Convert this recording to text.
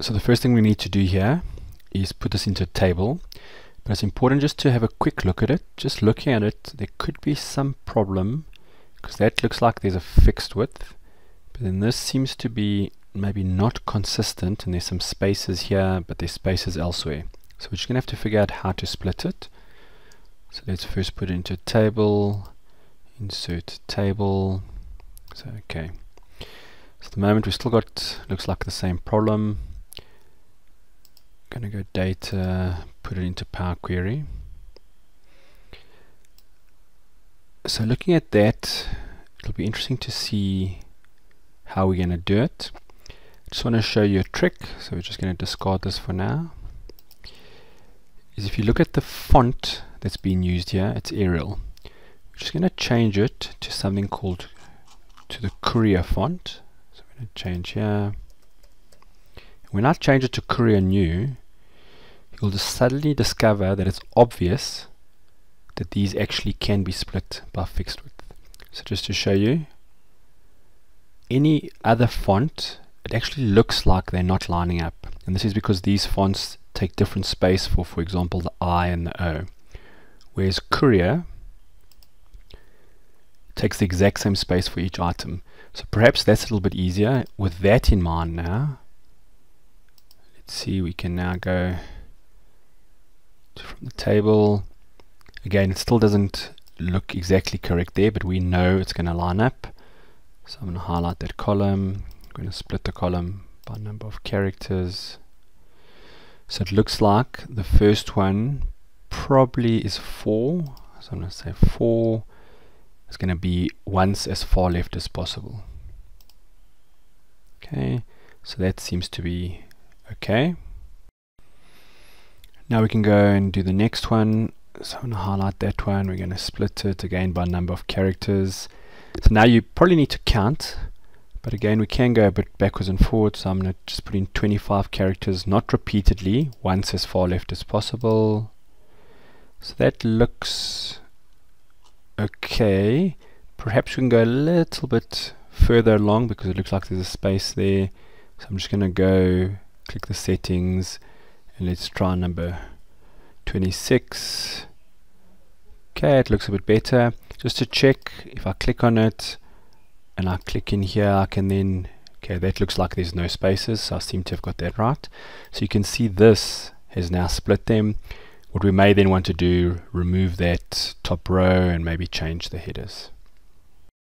So the first thing we need to do here is put this into a table. But it's important just to have a quick look at it. Just looking at it, there could be some problem because that looks like there's a fixed width. But then this seems to be maybe not consistent and there's some spaces here but there's spaces elsewhere. So we're just going to have to figure out how to split it. So let's first put it into a table, insert table. So okay. So at the moment we've still got, looks like the same problem. Gonna go data, put it into Power Query. So looking at that, it'll be interesting to see how we're going to do it. just want to show you a trick, so we're just going to discard this for now. Is if you look at the font that's being used here, it's Arial. We're just going to change it to something called to the Courier font. So we're going to change here. When I change it to Courier New, you'll just suddenly discover that it's obvious that these actually can be split by fixed width. So just to show you, any other font, it actually looks like they're not lining up. And this is because these fonts take different space for, for example, the I and the O. Whereas Courier takes the exact same space for each item. So perhaps that's a little bit easier. With that in mind now, let's see, we can now go the table. Again, it still doesn't look exactly correct there, but we know it's going to line up. So I'm going to highlight that column. I'm going to split the column by number of characters. So it looks like the first one probably is 4. So I'm going to say 4 is going to be once as far left as possible. Okay, so that seems to be okay. Now we can go and do the next one. So I'm going to highlight that one. We're going to split it again by number of characters. So now you probably need to count, but again we can go a bit backwards and forwards. So I'm going to just put in 25 characters, not repeatedly, once as far left as possible. So that looks okay. Perhaps we can go a little bit further along because it looks like there's a space there. So I'm just going to go click the settings and let's try number 26 okay it looks a bit better. Just to check if I click on it and I click in here I can then okay that looks like there's no spaces so I seem to have got that right. So you can see this has now split them. What we may then want to do remove that top row and maybe change the headers